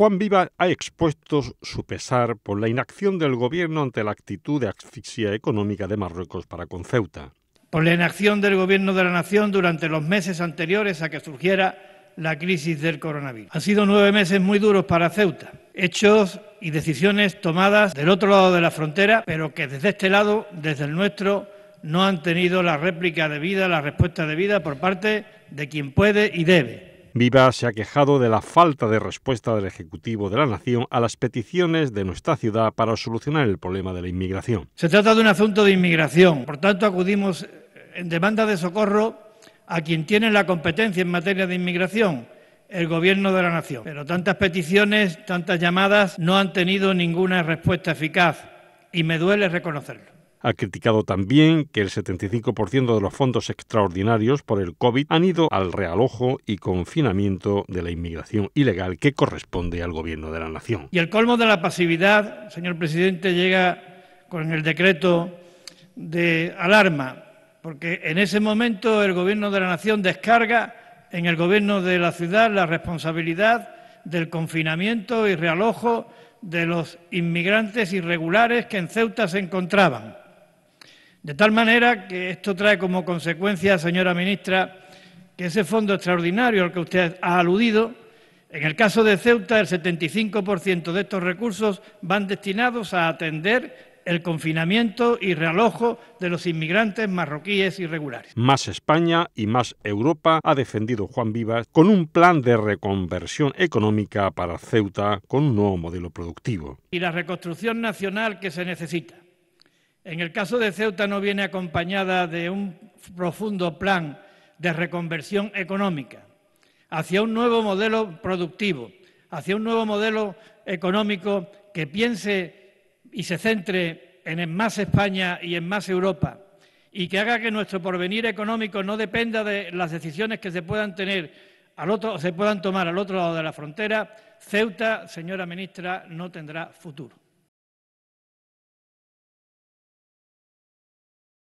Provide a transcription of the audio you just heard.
Juan Viva ha expuesto su pesar por la inacción del gobierno ante la actitud de asfixia económica de Marruecos para con Ceuta. Por la inacción del gobierno de la nación durante los meses anteriores a que surgiera la crisis del coronavirus. Han sido nueve meses muy duros para Ceuta. Hechos y decisiones tomadas del otro lado de la frontera, pero que desde este lado, desde el nuestro, no han tenido la réplica debida, la respuesta debida por parte de quien puede y debe. Viva se ha quejado de la falta de respuesta del Ejecutivo de la Nación a las peticiones de nuestra ciudad para solucionar el problema de la inmigración. Se trata de un asunto de inmigración, por tanto acudimos en demanda de socorro a quien tiene la competencia en materia de inmigración, el Gobierno de la Nación. Pero tantas peticiones, tantas llamadas no han tenido ninguna respuesta eficaz y me duele reconocerlo. Ha criticado también que el 75% de los fondos extraordinarios por el COVID han ido al realojo y confinamiento de la inmigración ilegal que corresponde al Gobierno de la Nación. Y el colmo de la pasividad, señor presidente, llega con el decreto de alarma, porque en ese momento el Gobierno de la Nación descarga en el Gobierno de la ciudad la responsabilidad del confinamiento y realojo de los inmigrantes irregulares que en Ceuta se encontraban. De tal manera que esto trae como consecuencia, señora ministra, que ese fondo extraordinario al que usted ha aludido, en el caso de Ceuta, el 75% de estos recursos van destinados a atender el confinamiento y realojo de los inmigrantes marroquíes irregulares. Más España y más Europa ha defendido Juan Vivas con un plan de reconversión económica para Ceuta con un nuevo modelo productivo. Y la reconstrucción nacional que se necesita en el caso de Ceuta no viene acompañada de un profundo plan de reconversión económica hacia un nuevo modelo productivo, hacia un nuevo modelo económico que piense y se centre en más España y en más Europa y que haga que nuestro porvenir económico no dependa de las decisiones que se puedan tener al otro, se puedan tomar al otro lado de la frontera, Ceuta, señora ministra, no tendrá futuro.